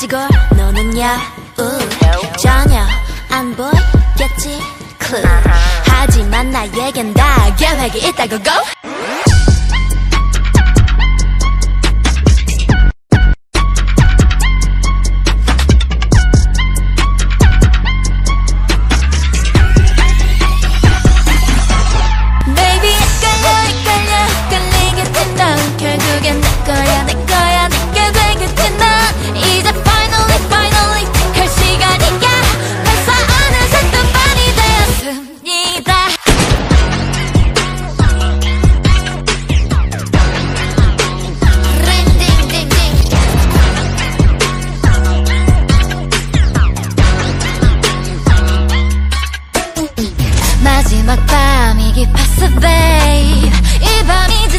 가지고 노는 여우. 전혀 안 보이겠지. clue 하지만 나에겐 다 계획이 있다고 go E passa, babe, e pra mim